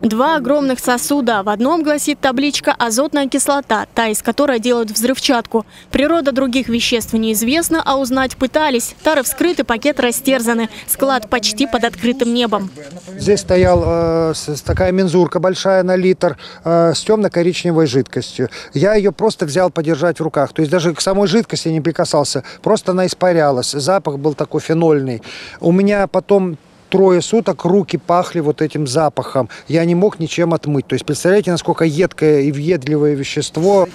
Два огромных сосуда. В одном гласит табличка «азотная кислота», та, из которой делают взрывчатку. Природа других веществ неизвестна, а узнать пытались. Тары вскрыты, пакет растерзаны. Склад почти под открытым небом. Здесь стоял э, такая мензурка большая на литр э, с темно-коричневой жидкостью. Я ее просто взял подержать в руках. То есть даже к самой жидкости не прикасался. Просто она испарялась. Запах был такой фенольный. У меня потом трое суток руки пахли вот этим запахом. Я не мог ничем отмыть. То есть представляете, насколько едкое и въедливое вещество.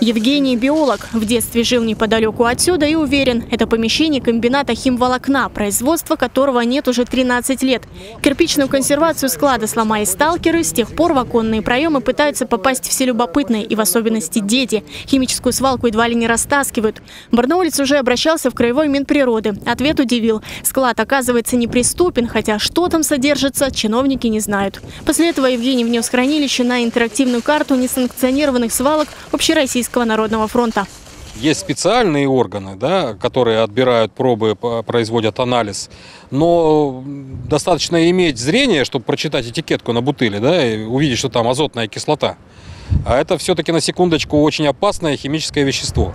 Евгений – биолог. В детстве жил неподалеку отсюда и уверен, это помещение комбината химволокна, производства которого нет уже 13 лет. Кирпичную консервацию склада сломали сталкеры, с тех пор в оконные проемы пытаются попасть все любопытные, и в особенности дети. Химическую свалку едва ли не растаскивают. Барнаулец уже обращался в Краевой Минприроды. Ответ удивил. Склад, оказывается, неприступен, хотя что там содержится, чиновники не знают. После этого Евгений внес хранилище на интерактивную карту несанкционированных свалок Общероссийского народного фронта. Есть специальные органы, да, которые отбирают пробы, производят анализ. Но достаточно иметь зрение, чтобы прочитать этикетку на бутыли, да, и увидеть, что там азотная кислота. А это все-таки на секундочку очень опасное химическое вещество.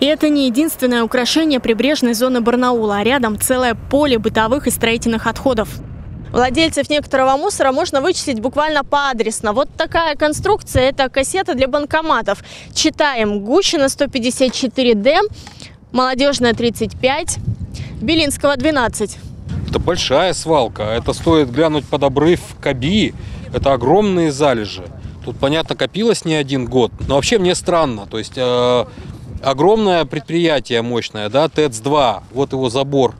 И это не единственное украшение прибрежной зоны Барнаула, а рядом целое поле бытовых и строительных отходов. Владельцев некоторого мусора можно вычислить буквально поадресно. Вот такая конструкция – это кассета для банкоматов. Читаем Гущина 154D, Молодежная 35, Белинского 12. Это большая свалка. Это стоит глянуть под обрыв Каби. Это огромные залежи. Тут, понятно, копилось не один год. Но вообще мне странно. То есть э, огромное предприятие мощное, да, ТЭЦ-2, вот его забор,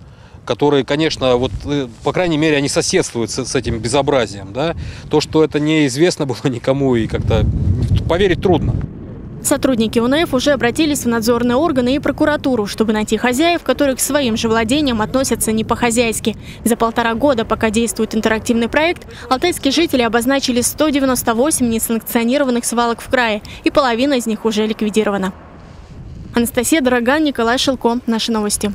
который, конечно, вот, э, по крайней мере, они соседствуют с, с этим безобразием, да. То, что это неизвестно было никому и как-то поверить трудно. Сотрудники УНФ уже обратились в надзорные органы и прокуратуру, чтобы найти хозяев, которые к своим же владениям относятся не по-хозяйски. За полтора года, пока действует интерактивный проект, алтайские жители обозначили 198 несанкционированных свалок в крае, и половина из них уже ликвидирована. Анастасия Дороган, Николай Шелко. Наши новости.